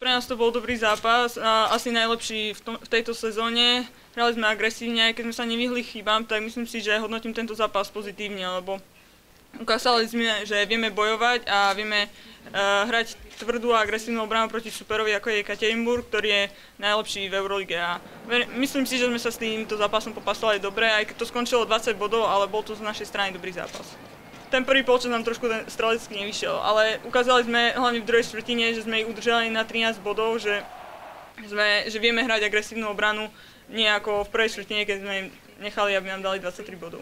Pre nás to bol dobrý zápas a asi najlepší v, tom, v tejto sezóne. Hrali sme agresívne, aj keď sme sa nevyhli chybám, tak myslím si, že hodnotím tento zápas pozitívne, lebo ukázali sme, že vieme bojovať a vieme uh, hrať tvrdú a agresívnu obranu proti superovi, ako je Katerinburg, ktorý je najlepší v Eurolige. A myslím si, že sme sa s týmto zápasom popasovali dobre, aj keď to skončilo 20 bodov, ale bol to z našej strany dobrý zápas ten prvý polčas nám trošku ten strelecký nevyšiel, ale ukázali sme hlavne v druhej štvrtine, že sme ich udržali na 13 bodov, že, sme, že vieme hrať agresívnu obranu, nie ako v prvej štvrtine, keď sme im nechali, aby nám dali 23 bodov.